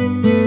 Música